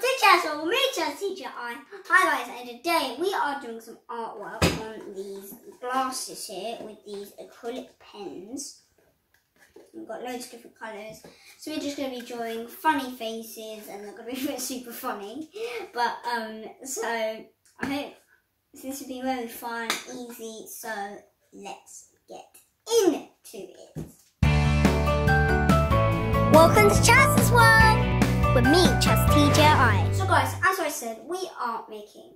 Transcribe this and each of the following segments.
Chessel, me Chazza TJi. Hi guys, and today we are doing some artwork on these glasses here with these acrylic pens. We've got loads of different colours. So we're just going to be drawing funny faces and they're going to be super funny. But, um, so I hope this will be really fun, easy. So let's get into it. Welcome to Chaz's World with me, Chaz TJI. So guys, as I said, we are making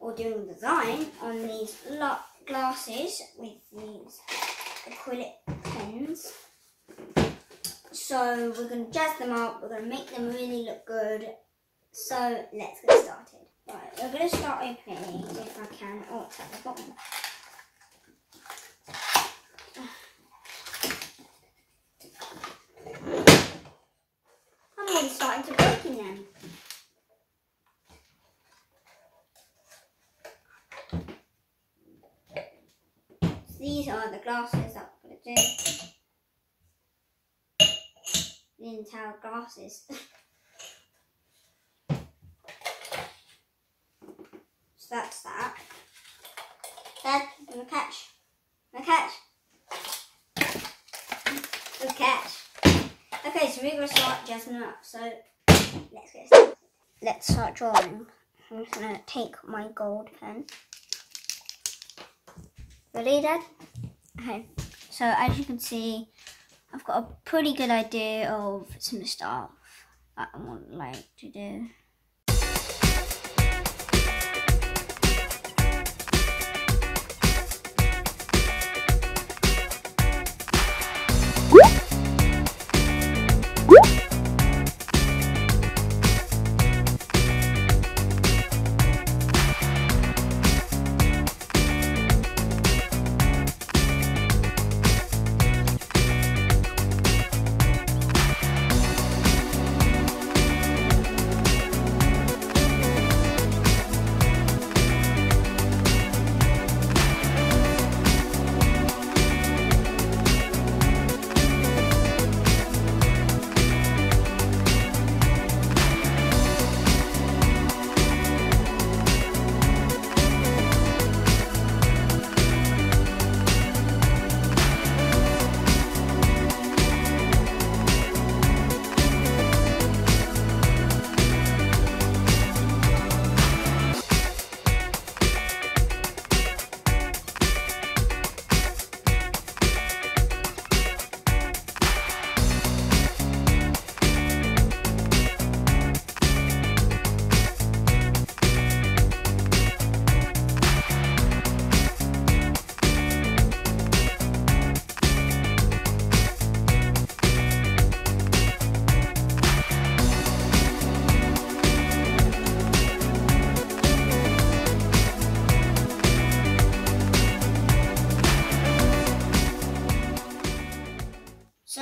or doing design on these glasses with these acrylic pens. So we're going to jazz them up, we're going to make them really look good. So let's get started. Right, we're going to start opening if I can. Oh, it's at the bottom. To these are the glasses that I'm going to do. The entire glasses. so that's that. Dad, gonna catch. Gonna catch. Good catch. Okay, so we're gonna start jazzing up. So let's get started. Let's start drawing. I'm just gonna take my gold pen. Ready, Dad? Okay, so as you can see, I've got a pretty good idea of some stuff that I want like to do.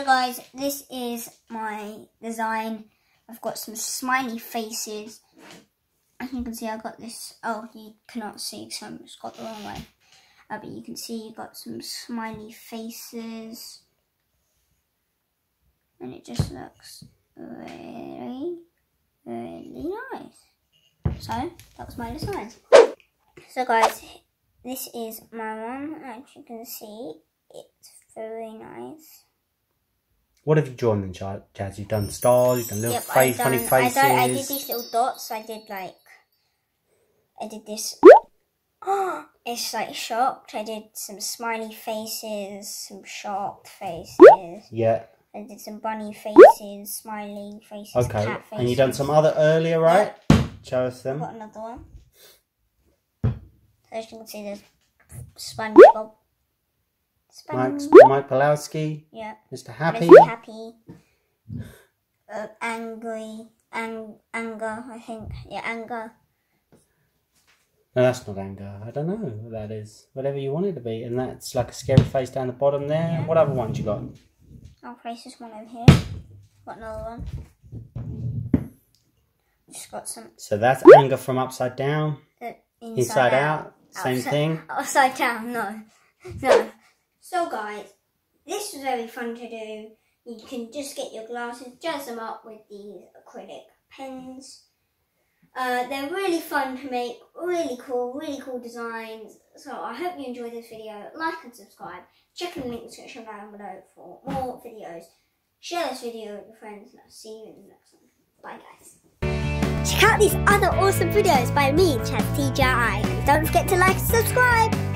Guys, this is my design. I've got some smiley faces. As you can see, I've got this. Oh, you cannot see so I've got the wrong way. Uh, but you can see you've got some smiley faces. And it just looks really, really nice. So, that was my design. So guys, this is my one. As you can see, it's very nice. What have you drawn then, Chaz? You've done stars, you've done little yep, face, done, funny faces. I, done, I did these little dots. I did like, I did this. it's like shocked. I did some smiley faces, some shocked faces. Yeah. I did some bunny faces, smiling faces, okay. cat faces. And you done some other earlier, right? Yep. Show us them. I've got another one. So as you can see, there's SpongeBob. Mike, Mike Wazowski. Yeah. Mr. Happy. Mr. Happy. Uh, angry. Ang anger, I think. Yeah, anger. No, that's not anger. I don't know what that is. Whatever you want it to be. And that's like a scary face down the bottom there. Yeah. What other ones you got? I'll place this one over here. Got another one. Just got some. So that's anger from upside down. Uh, inside, inside, out. out. Same thing. Upside down. No. No. So guys, this was very fun to do. You can just get your glasses, jazz them up with these acrylic pens. Uh, they're really fun to make, really cool, really cool designs. So I hope you enjoyed this video. Like and subscribe. Check in the link description down below for more videos. Share this video with your friends and I'll see you in the next one. Bye guys. Check out these other awesome videos by me, Chaz TJI. And don't forget to like and subscribe.